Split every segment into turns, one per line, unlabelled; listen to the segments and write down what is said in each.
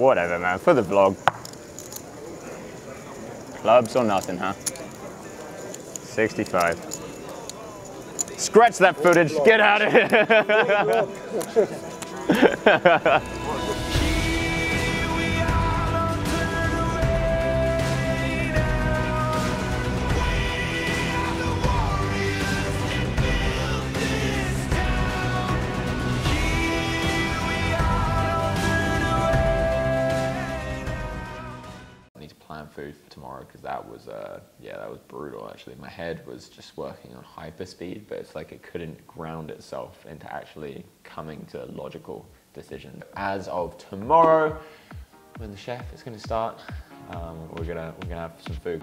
Whatever, man. For the vlog. Clubs or nothing, huh? 65. Scratch that footage. Get out of here.
tomorrow because that was uh, yeah that was brutal actually. My head was just working on hyper speed but it's like it couldn't ground itself into actually coming to a logical decision. As of tomorrow when the chef is going to start um, we're gonna we're gonna have some food.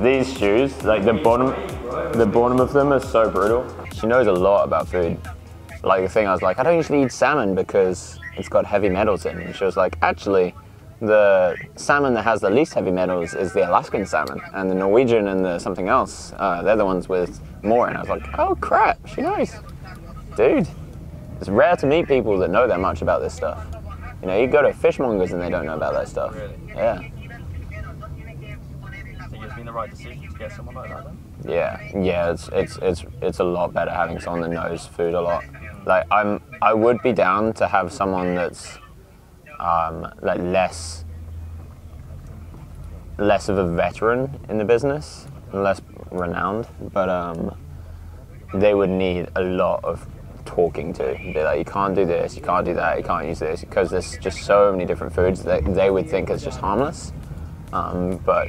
These shoes, like the bottom, the bottom of them are so brutal. She knows a lot about food. Like the thing, I was like, I don't usually eat salmon because it's got heavy metals in. And she was like, actually, the salmon that has the least heavy metals is the Alaskan salmon, and the Norwegian and the something else, uh, they're the ones with more. And I was like, oh crap, she knows, dude. It's rare to meet people that know that much about this stuff. You know, you go to fishmongers and they don't know about that stuff.
Really?
Yeah.
think it's been the right decision to get someone like that then?
Yeah, yeah, it's it's it's it's a lot better having someone that knows food a lot. Like I'm, I would be down to have someone that's um, like less less of a veteran in the business, less renowned, but um, they would need a lot of talking to. Be like, you can't do this, you can't do that, you can't use this, because there's just so many different foods that they would think is just harmless, um, but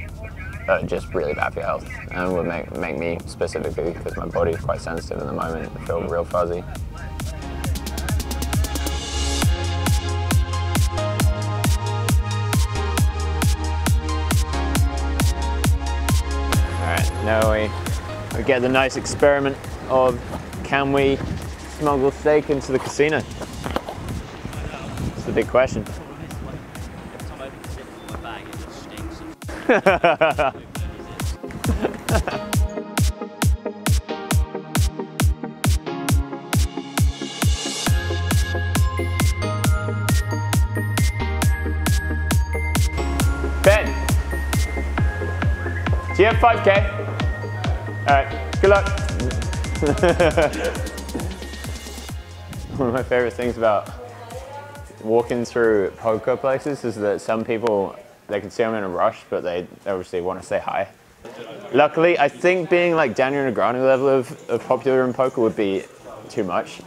uh, just really bad for your health, and would make make me specifically because my body is quite sensitive at the moment. I feel real fuzzy. Now we, we get the nice experiment of can we smuggle steak into the casino? It's the big question. Ben, have 5K? All right, good luck. One of my favorite things about walking through poker places is that some people, they can see I'm in a rush, but they obviously want to say hi. Luckily, I think being like Daniel Negreanu level of, of popular in poker would be too much.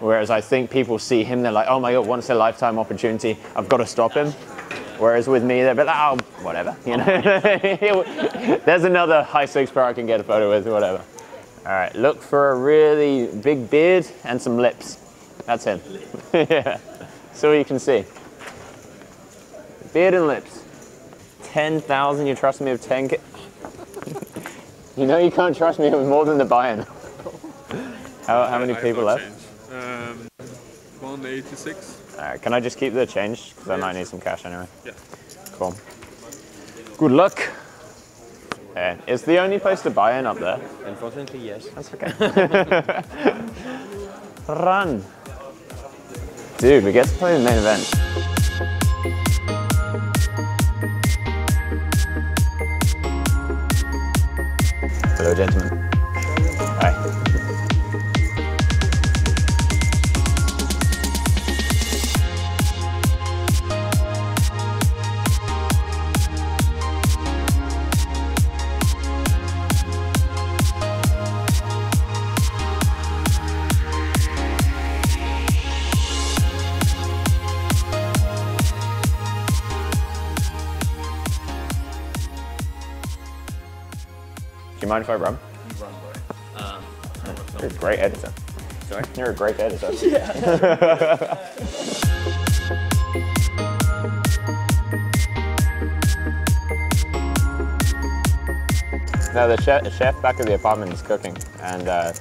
Whereas I think people see him, they're like, oh my god, once in a lifetime opportunity, I've got to stop him. Whereas with me, they're like, oh, whatever, you know. There's another high stakes pro I can get a photo with, whatever. All right, look for a really big beard and some lips. That's him. yeah, so you can see. Beard and lips. 10,000, you trust me with 10K? you know you can't trust me with more than the buy-in. How, how many
I
people
no
left?
Um, 186.
All right, can I just keep the change? Because I might need some cash anyway.
Yeah.
Cool. Good luck. Yeah, it's the only place to buy in up there.
Unfortunately, yes.
That's okay. Run. Dude, we get to play the main event. Hello, gentlemen. You mind if I run?
Um,
You're a great editor.
Sorry?
You're a great editor. no, the chef, the chef back at the apartment is cooking, and uh,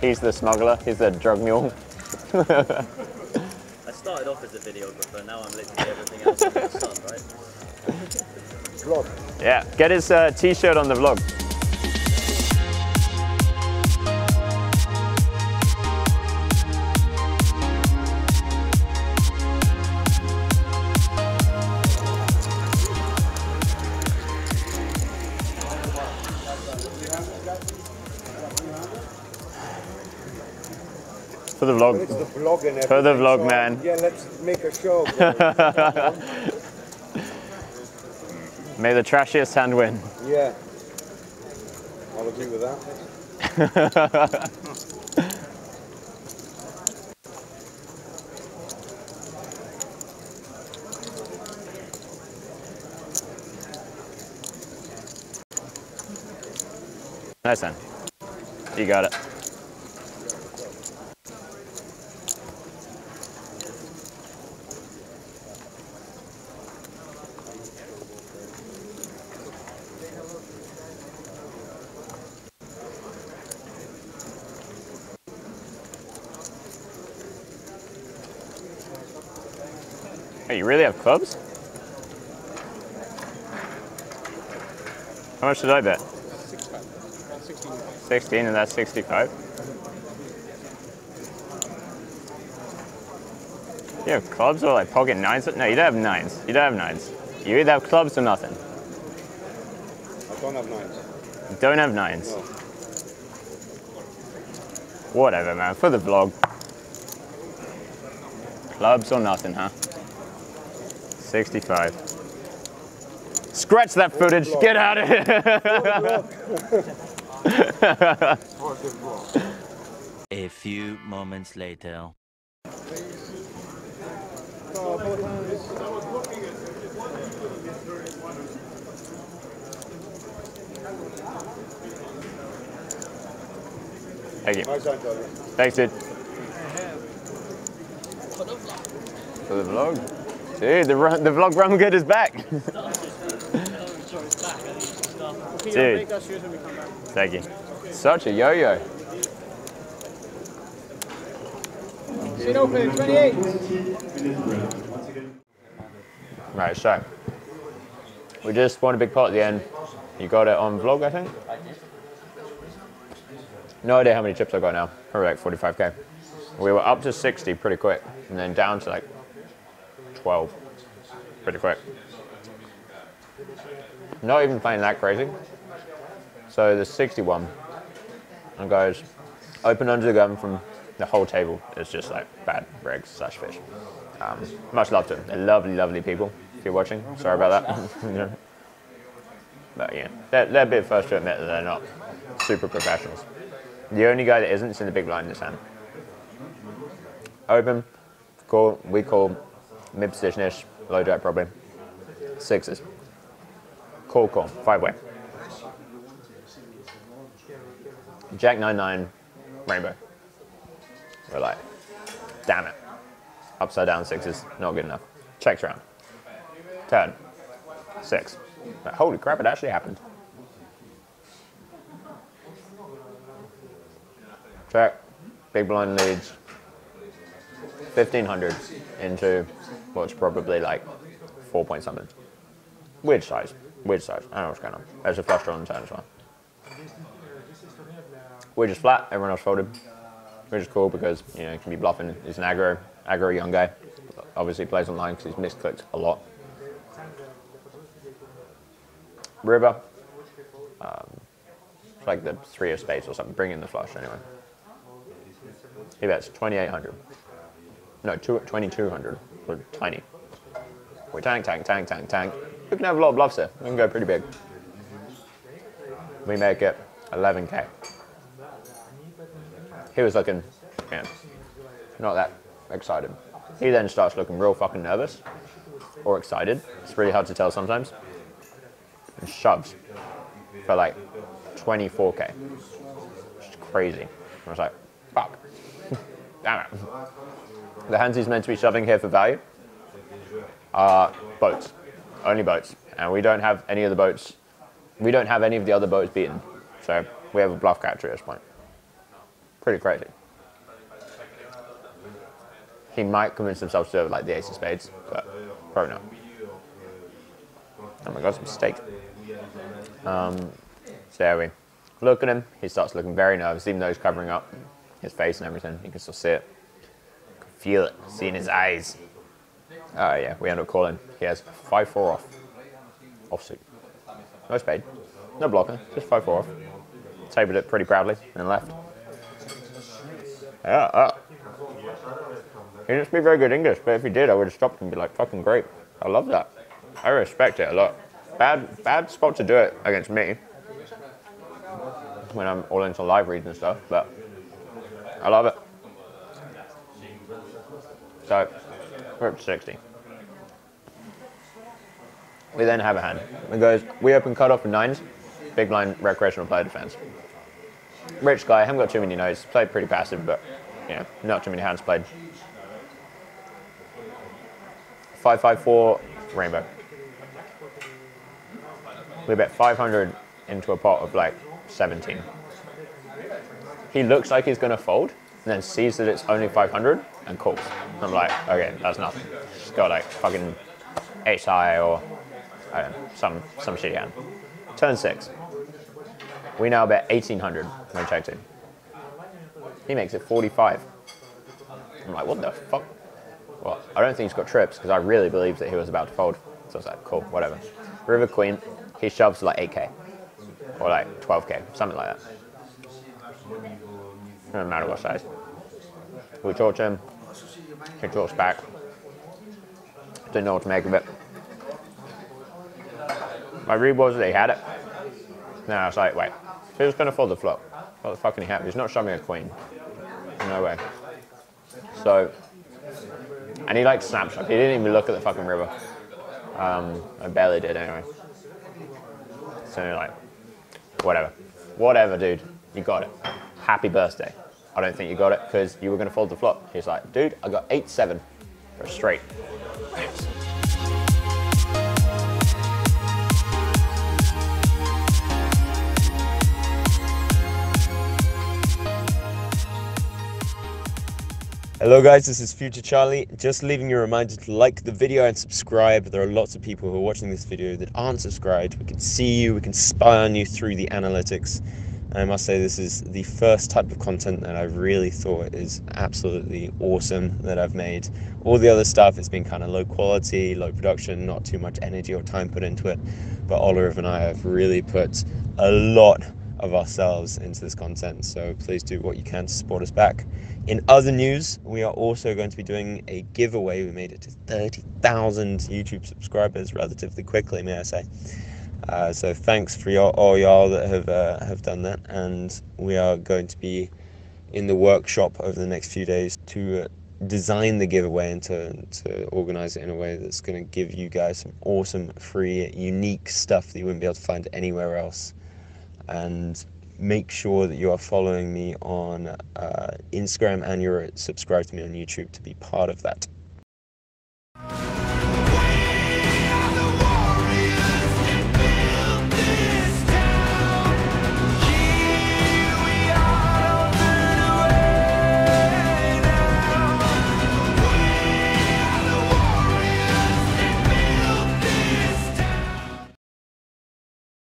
he's the smuggler. He's the drug mule.
I started off as a videographer, now I'm literally everything else under the sun, right?
Yeah, get his uh, t-shirt on the vlog. For the
It's
vlog.
the vlog and everything.
For the vlog,
so,
man.
Yeah, let's make a show.
May the trashiest hand win.
yeah. I'll agree with that.
Nice one. You got it. Hey, you really have clubs? How much did I bet? 16 and that's 65. You have clubs or like pocket nines? No, you don't have nines. You don't have nines. You either have clubs or nothing.
I don't have nines.
You don't have nines.
No.
Whatever, man. For the vlog. Clubs or nothing, huh? 65. Scratch that footage. Get out of here.
A few moments later.
Thank you.
Nice one, Tony.
Thanks, dude. For the vlog. Dude, the, run, the vlog run good is back. Dude. Thank you. Such a yo-yo.
28.
Right, so we just won a big pot at the end. You got it on vlog, I think. No idea how many chips I got now. Probably like 45k. We were up to 60 pretty quick, and then down to like 12 pretty quick. Not even playing that crazy. So the 61 and goes open under the gun from the whole table. It's just like bad regs slash fish. Um, much love to them. They're lovely, lovely people. If you're watching, sorry about that. Yeah. But yeah, they're, they're a bit first to admit that they're not super professionals. The only guy that isn't is in the big blind in this hand. Open, call, we call mid position-ish, low jack probably. Sixes. Call, call, five way. Jack 9-9, rainbow. We're like, damn it. Upside down sixes, not good enough. Checks round. Turn. Six. Holy crap, it actually happened. Check. Big blind leads. 1500 into what's probably like four point something. Weird size. Weird size. I don't know what's going on. There's a flush draw on the turn as well. We're just flat, everyone else folded. Which is cool because, you know, he can be bluffing. He's an aggro, aggro young guy. Obviously plays online because he's misclicked a lot. River. Um, it's like the three of spades or something. Bring in the flush anyway. He bets 2,800. No, two- 2,200. We're tiny. We tank, tank, tank, tank, tank. We can have a lot of bluffs here. We can go pretty big. We make it 11k. He was looking, yeah, not that excited. He then starts looking real fucking nervous or excited. It's really hard to tell sometimes. And shoves for like 24k. Which is crazy. I was like, fuck. Damn it. The hands he's meant to be shoving here for value are boats. Only boats. And we don't have any of the boats. We don't have any of the other boats beaten. So we have a bluff catcher at this point. Pretty crazy. He might convince himself to have like the ace of spades, but probably not. Oh my god, some steak. Um, so there we look at him. He starts looking very nervous, even though he's covering up his face and everything. You can still see it. Feel it. See in his eyes. Oh yeah, we end up calling. He has 5-4 off. Offsuit. No spade. No blocker. Just 5-4 off. Tabled it pretty proudly and left. Yeah, uh, He didn't speak very good English, but if he did, I would have stopped and be like, fucking great. I love that. I respect it a lot. Bad, bad spot to do it against me when I'm all into live reads and stuff, but I love it. So, we're up to 60. We then have a hand. It goes, we open cutoff for nines, big blind recreational player defense. Rich guy, haven't got too many notes, played pretty passive, but yeah, not too many hands played. 554 rainbow. We bet 500 into a pot of like 17. He looks like he's gonna fold, and then sees that it's only 500 and calls. I'm like, okay, that's nothing. Just got like fucking high or know, some some shitty hand. Turn six. We now bet 1800 when checked in. He makes it 45. I'm like, what the fuck? Well, I don't think he's got trips because I really believed that he was about to fold. So I was like, cool, whatever. River Queen, he shoves like 8k or like 12k, something like that. Doesn't matter what size. We torch him, he talks back. Didn't know what to make of it. My read was that he had it. Then I was like, wait, was going to fold the flop, what the fuck can he have? He's not shoving a queen. No way. So, and he like snapshot. He didn't even look at the fucking river. Um, I barely did anyway. So like, whatever. Whatever, dude. You got it. Happy birthday. I don't think you got it because you were going to fold the flop. He's like, dude, I got 8-7 for a straight.
Hello guys, this is Future Charlie. Just leaving you a reminder to like the video and subscribe. There are lots of people who are watching this video that aren't subscribed. We can see you, we can spy on you through the analytics. I must say this is the first type of content that I really thought is absolutely awesome that I've made. All the other stuff has been kind of low quality, low production, not too much energy or time put into it. But Oliver and I have really put a lot of ourselves into this content. So please do what you can to support us back. In other news, we are also going to be doing a giveaway. We made it to 30,000 YouTube subscribers relatively quickly, may I say. Uh, so thanks for y'all, all y'all that have uh, have done that, and we are going to be in the workshop over the next few days to uh, design the giveaway and to, to organize it in a way that's going to give you guys some awesome, free, unique stuff that you wouldn't be able to find anywhere else. And make sure that you are following me on uh, Instagram and you're subscribed to me on YouTube to be part of that.